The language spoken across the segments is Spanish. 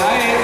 来。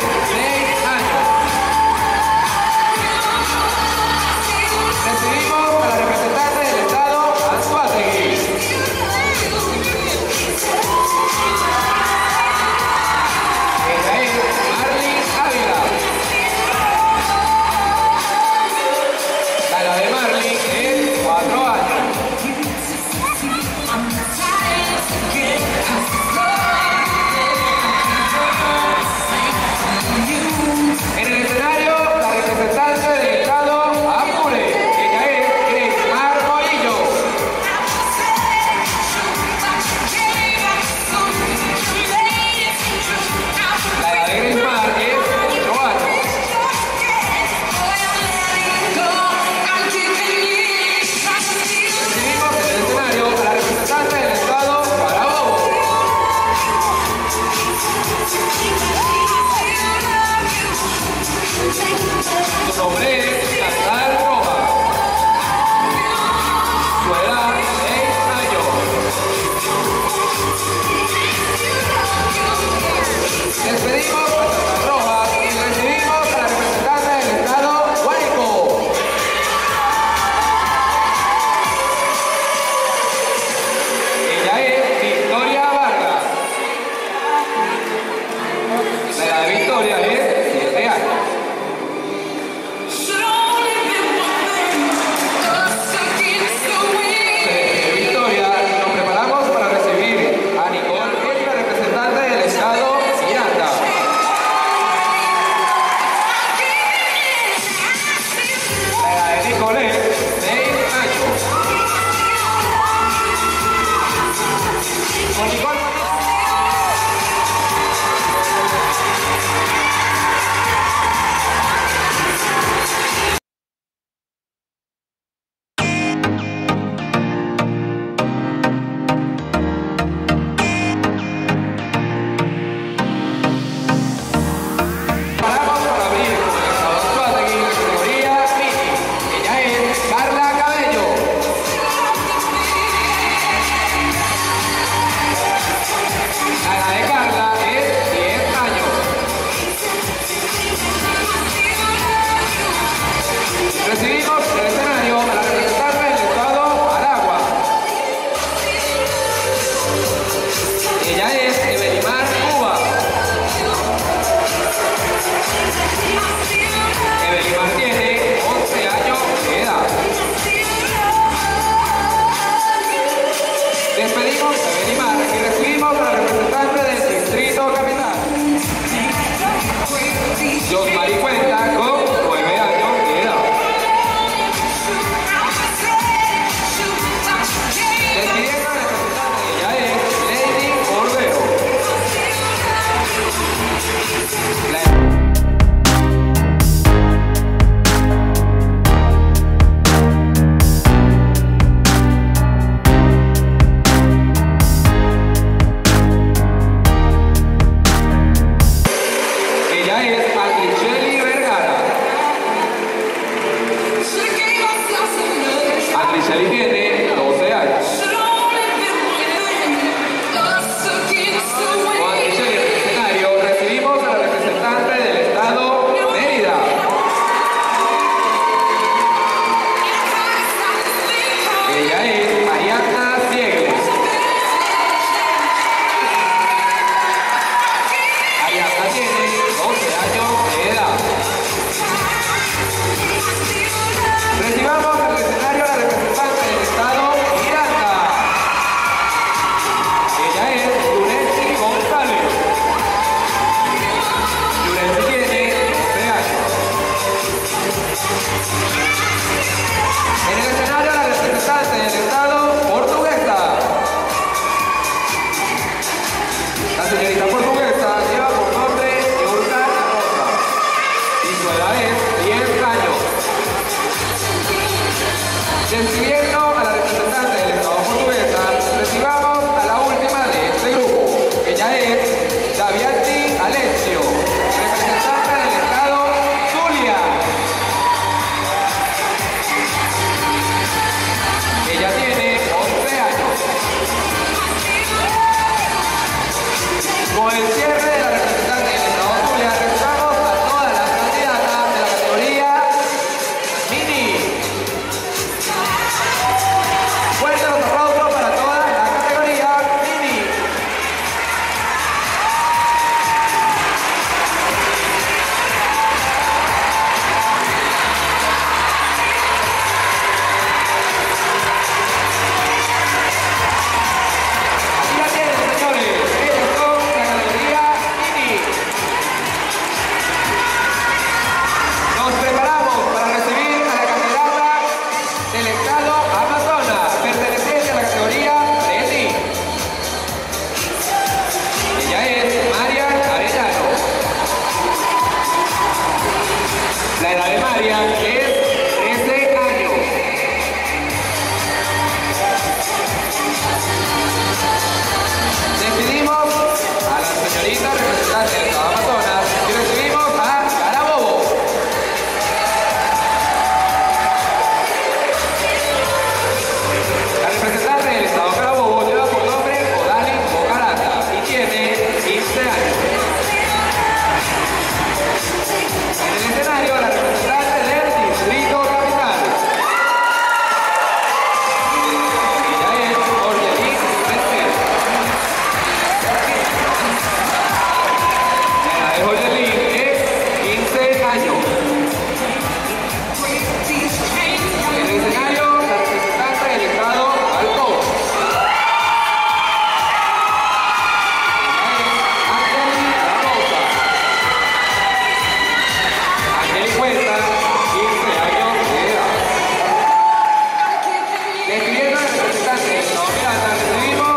Aquí recibimos la representante del distrito capital. Los marincuentes. se dijeron. la edad de María es estás viendo, mira, la recibimos.